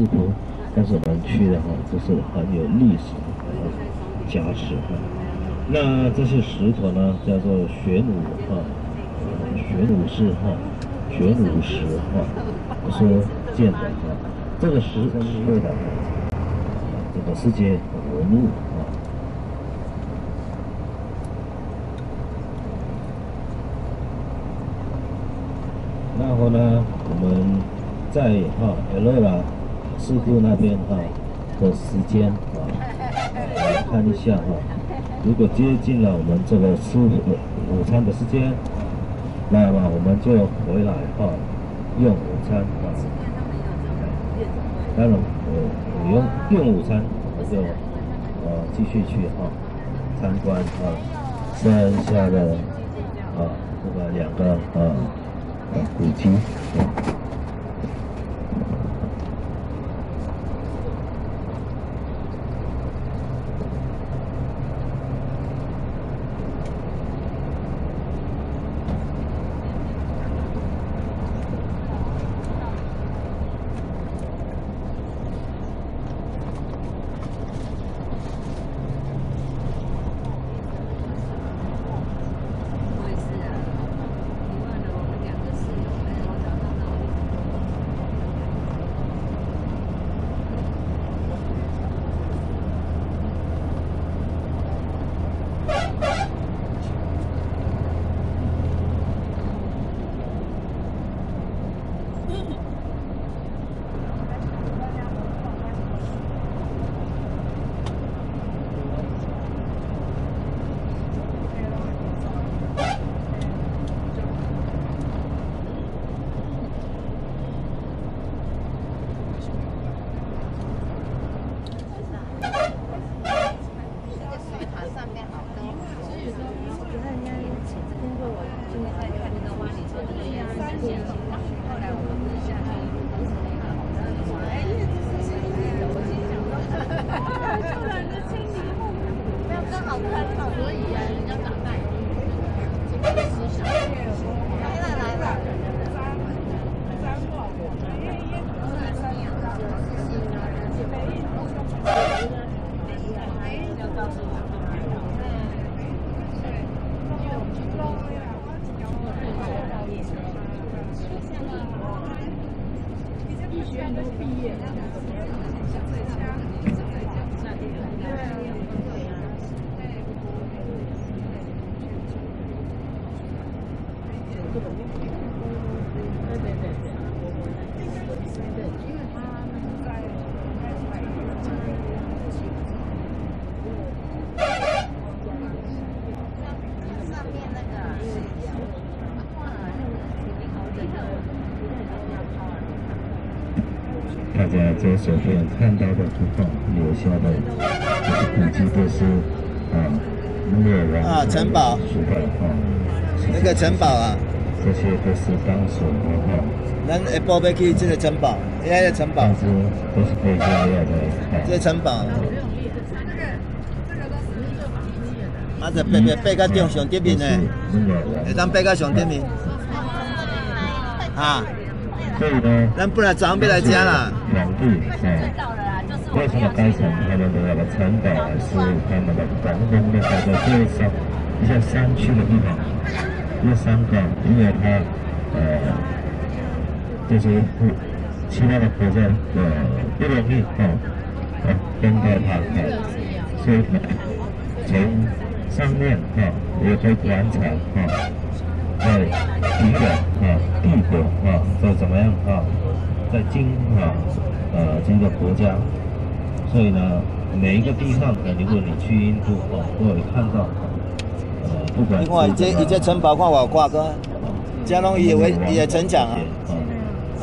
石头，但是我们去的话，都是很有历史的加持哈。那这些石头呢，叫做玄武哈，玄武石哈，玄武石哈，说建的哈。这个石是为了这个世界文物啊。然后呢，我们在哈埃勒拉师傅那边哈的时间啊，来看一下哈。如果接近了我们这个吃午餐的时间，那么我们就回来哈用午餐啊。当然，我我用用午餐，我就呃继续去哈参观啊剩下的啊这个两个啊。古迹。大家在手边看到的图画留下的就是古迹，都是啊，灭亡啊，城堡。时代啊，那个城堡啊，这些都是当时的哈，咱下晡要去这个城堡，现在的城堡。当，时都是被加料的这个啊。城堡。啊，这爬爬爬到上上顶面呢，会当爬到上顶面。啊，所以呢，咱不来早上要来家啦，皇帝啊，为什么该城他们的那个城堡是他们的皇宫的摆在最上比较山区的地方，因为山岗，因为它呃，就是不其他的国家呃不容易啊啊登到它啊，所以从上面啊也可以观察啊。在敌人啊、帝国啊，在怎么样啊，在经啊呃这个国家，所以呢，每一个地方呢，如果你去印度啊，都会看到，呃，不管你看这伊这城堡看我挂个，这拢伊的围伊的城墙啊，啊，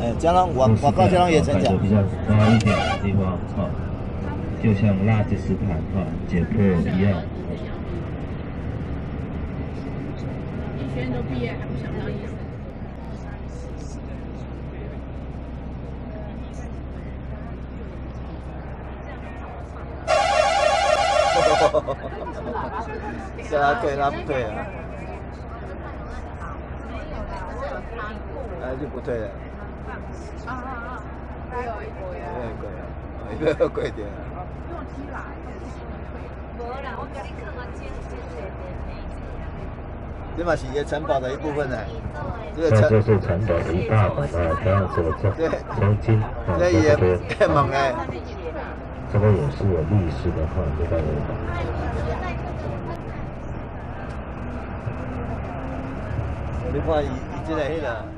哎，这拢外外高这拢伊的城墙。比较高一点的地方啊，就像拉吉斯坦啊、解剖一样。医学院都毕业还不想当医生。是啊，对啦，不对啊。哎，就不对了。啊啊啊！还有一个呀。对对。伊要过掉。这嘛是伊城堡的一部分呢。这就是城堡的一大部分，这样子的这曾经啊，这个这个也是有历史的哈，这个。你看伊伊这个迄个。